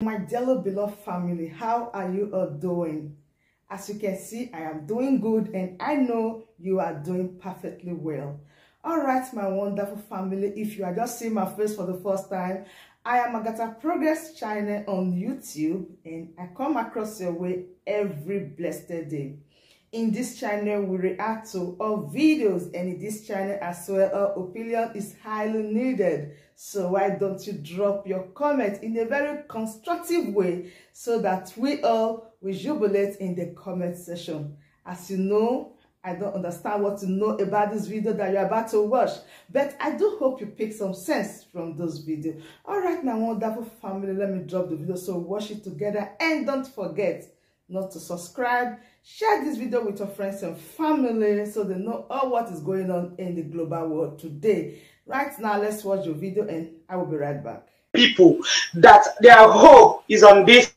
My dearly beloved family, how are you all doing? As you can see, I am doing good and I know you are doing perfectly well. All right, my wonderful family, if you are just seeing my face for the first time, I am Agatha Progress Channel on YouTube and I come across your way every blessed day. In this channel, we react to all videos and in this channel as well, our opinion is highly needed. So why don't you drop your comment in a very constructive way so that we all will jubilate in the comment section. As you know, I don't understand what to know about this video that you're about to watch, but I do hope you pick some sense from those videos. All right, my wonderful family, let me drop the video so watch it together and don't forget not to subscribe. Share this video with your friends and family so they know all what is going on in the global world today. Right now, let's watch the video and I will be right back. People that their hope is on this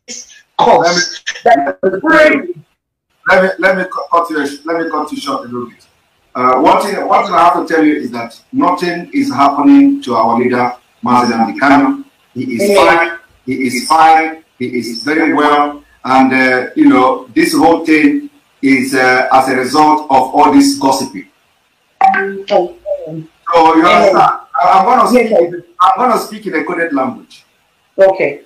cause. Let me, let me, let me, let me cut you, let me cut you short a little bit. Uh, one thing, one thing I have to tell you is that nothing is happening to our leader, Mazi Nnamdi Kanu. He is fine. He is fine. He is very well. And, uh, you know, this whole thing is uh, as a result of all this gossiping. Oh. So you understand? I'm gonna speak. I'm gonna speak in a coded language. Okay.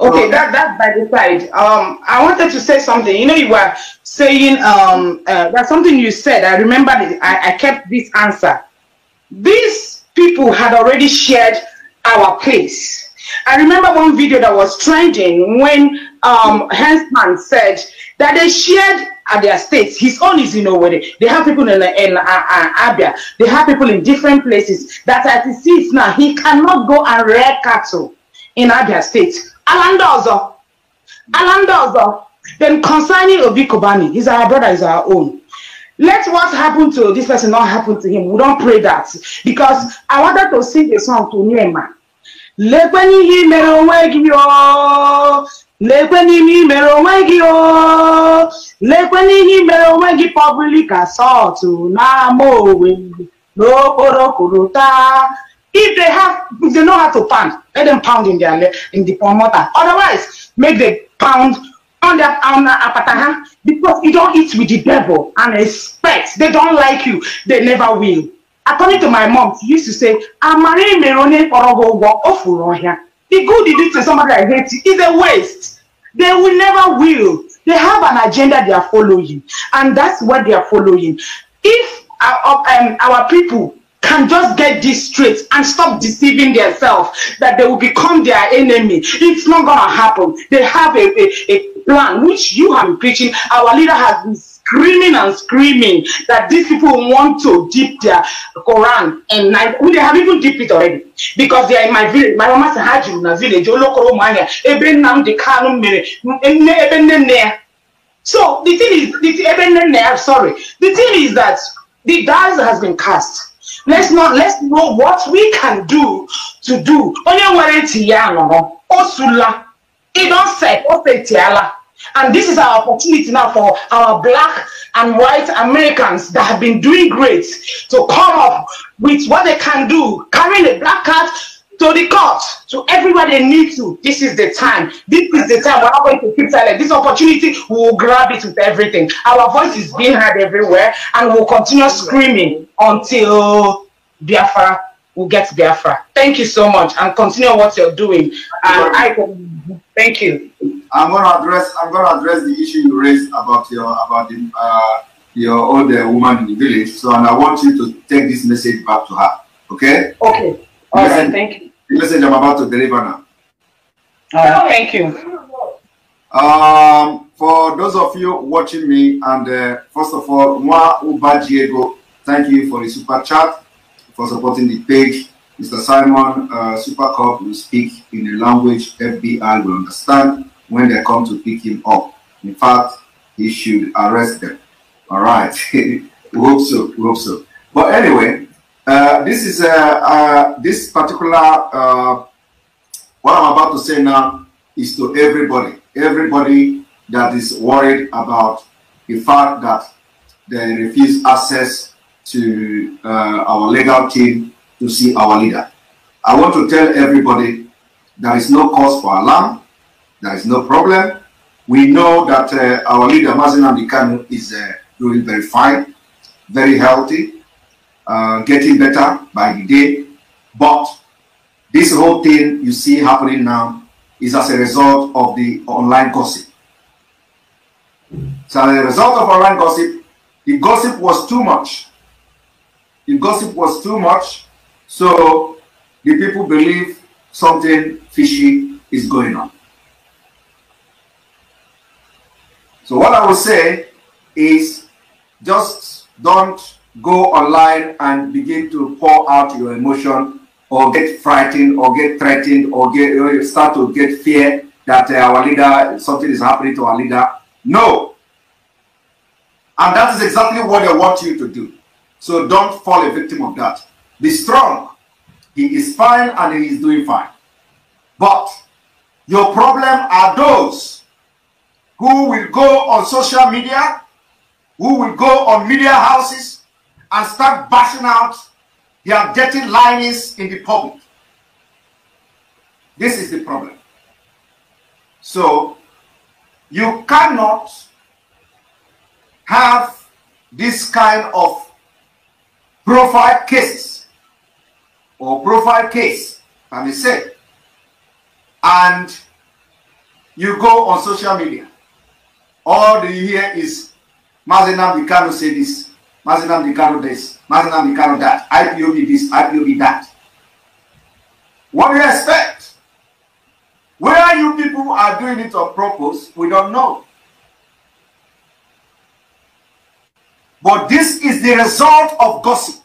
Okay, that that by the side. Um, I wanted to say something. You know, you were saying um, uh, that's something you said. I remember. I, I kept this answer. These people had already shared our place. I remember one video that was trending when um, Hensman said that they shared at their states. His own is in Owerri. They have people in, in uh, uh, Abia. They have people in different places. That as he sees now, he cannot go and rear cattle in Abia state. Alandozo. Alandozo. Then concerning Obi Cubana, he's our brother, he's our own. Let what happened to this person not happen to him. We don't pray that. Because I wanted to sing a song to Newman. lekwe n'ihe mere onwe gị o lekwe n'ihe mere onwe gị o lekwe n'ihe mere onwe gị public assault n'ama owe n'okporo korota if they have if they know how to pound. Let them pound in their in the mortar otherwise make them pound on their on apata ha because you don't eat with the devil and expect. They don't like you. They never will. According to my mom she used to say amara mere onye kpọrọ gị ụgwọ o furu ọhịa. The good you do to somebody i hate is a waste. They will never will they have an agenda they are following and that's what they are following. If our, um, our people can just get this straight and stop deceiving themselves that they will become their enemy it's not gonna happen. They have a, a, a plan which you have been preaching. Our leader has been screaming and screaming that these people want to dip their Quran and night. They have even dipped it already because they are in my village. My mama said, Haji in a village. Eben nam de kanu mere. Eben there. So the thing is, the eben there. Sorry. The thing is that the dice has been cast. Let's not. Let's know what we can do to do. Onye nwere ntị ya nọ Osula. He don say, o say tiala. And this is our opportunity now for our black and white Americans that have been doing great to come up with what they can do, carrying a black card to the court, to everybody they need to. This is the time. This is the time. We're not going to keep silent. This opportunity, we will grab it with everything. Our voice is being heard everywhere, and we'll continue screaming until Biafra will get Biafra. Thank you so much, and continue what you're doing. And I thank you. I'm going to address. I'm going to address the issue you raised about your about the uh, your older woman in the village. So, and I want you to take this message back to her. Okay? Okay. All message, right. Thank you. The message I'm about to deliver now. All right. Thank you. Um, for those of you watching me, and uh, first of all, Mwa Uba Diego, thank you for the super chat for supporting the page. Mr. Simon, uh, Super Cup will speak in a language FBI will understand when they come to pick him up. In fact, he should arrest them. All right. we hope so. We hope so. But anyway, uh, this is uh, uh, this particular uh, what I'm about to say now is to everybody, everybody that is worried about the fact that they refuse access to our legal team to see our leader. I want to tell everybody there is no cause for alarm. There is no problem. We know that uh, our leader, Mazi Nnamdi Kanu, is uh, doing very fine, very healthy, uh, getting better by the day. But this whole thing you see happening now is as a result of the online gossip. So as a result of online gossip, the gossip was too much. The gossip was too much, so the people believe something fishy is going on. So what I would say is just don't go online and begin to pour out your emotion or get frightened or get threatened or get or start to get fear that uh, our leader something is happening to our leader. No. And that is exactly what I want you to do. So don't fall a victim of that. Be strong. He is fine and he is doing fine. But your problem are those who will go on social media, who will go on media houses and start bashing out their dirty linings in the public. This is the problem. So you cannot have this kind of profile cases or profile case, I may say, and you go on social media all you hear is Mazi Nnamdi Kanu say this, Mazi Nnamdi Kanu this, Mazi Nnamdi Kanu that, IPOB this, IPOB that. What do you expect? Where you people are doing it on purpose, we don't know. But this is the result of gossip.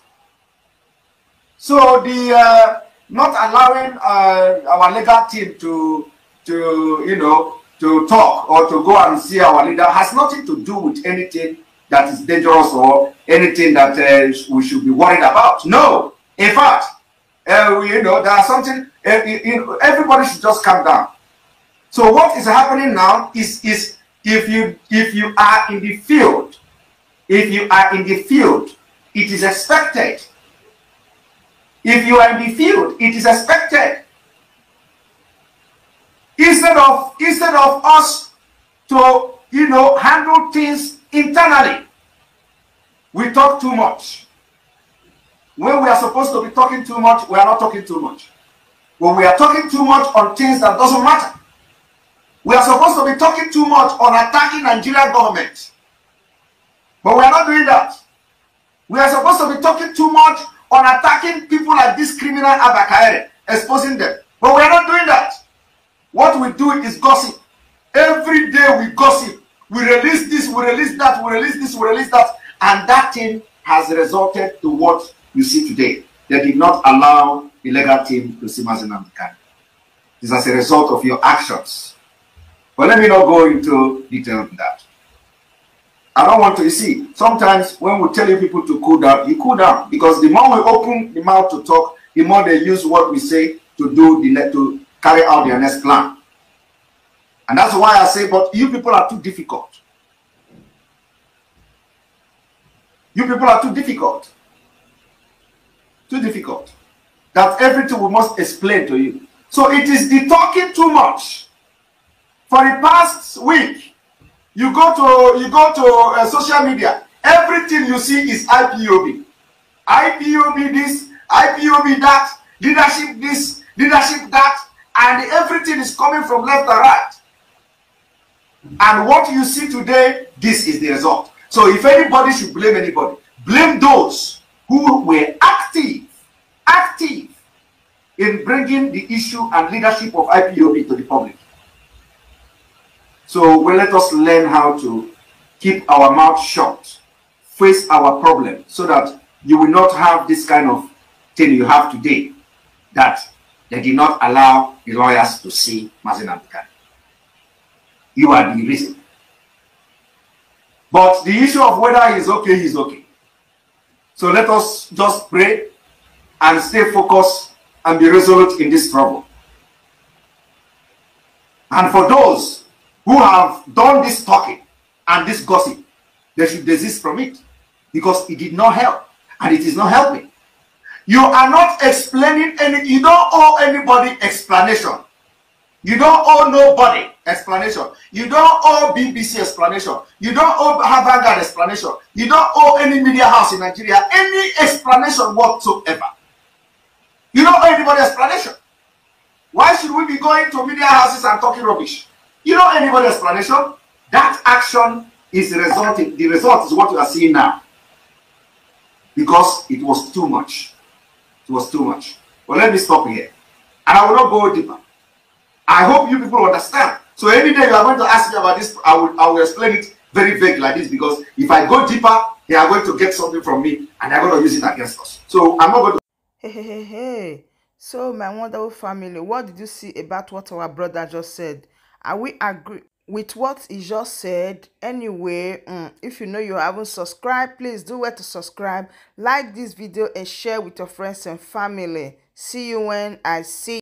So the uh, not allowing uh, our legal team to to you know to talk or to go and see our leader has nothing to do with anything that is dangerous or anything that uh, we should be worried about. No, in fact, uh, we, you know, there are something. Uh, everybody should just calm down. So what is happening now is is if you if you are in the field, if you are in the field, it is expected. If you are in the field, it is expected instead of instead of us to you know handle things internally we talk too much. When we are supposed to be talking too much we are not talking too much. When we are talking too much on things that doesn't matter we are supposed to be talking too much on attacking nigerian government. But we are not doing that. We are supposed to be talking too much on attacking people like this criminal abakaere exposing them. But we are not doing that what we do is gossip. Every day we gossip. We release this, we release that, we release this, we release that. And that thing has resulted to what you see today. They did not allow the legal team to see Mazi Nnamdi Kanu. It's as a result of your actions. But let me not go into detail on that. I don't want to, you see, sometimes when we tell you people to cool down, you cool down. Because the more we open the mouth to talk, the more they use what we say to do the to carry out their next plan. And that's why I say, but you people are too difficult. You people are too difficult. Too difficult. That everything we must explain to you. So it is the talking too much. For the past week, you go to you go to uh, social media. Everything you see is IPOB. IPOB this, IPOB that, leadership this, leadership that, and everything is coming from left and right. And what you see today, this is the result. So if anybody should blame anybody, blame those who were active, active in bringing the issue and leadership of IPOB to the public. So well, let us learn how to keep our mouth shut, face our problem, so that you will not have this kind of thing you have today, that they did not allow the lawyers to see Mazi Nnamdi You are the reason. But the issue of whether he's okay, he's okay. So let us just pray and stay focused and be resolute in this trouble. And for those who have done this talking and this gossip, they should desist from it because it did not help and it is not helping. You are not explaining any, you don't owe anybody explanation. You don't owe nobody explanation. You don't owe BBC explanation. You don't owe Harvard explanation. You don't owe any media house in Nigeria any explanation whatsoever. You don't owe anybody explanation. Why should we be going to media houses and talking rubbish? You don't owe anybody explanation. That action is the result. The result is what you are seeing now. Because it was too much. It was too much. But let me stop here. And I will not go deeper. I hope you people understand. So any day you are going to ask me about this, I will, I will explain it very vague like this because if I go deeper, they are going to get something from me and they're going to use it against us. So I'm not going to. Hey, hey, hey, hey. So, my wonderful family, what did you see about what our brother just said? Are we agree with what he just said? Anyway, mm, if you know you haven't subscribed, please do where to subscribe, like this video, and share with your friends and family. See you when I see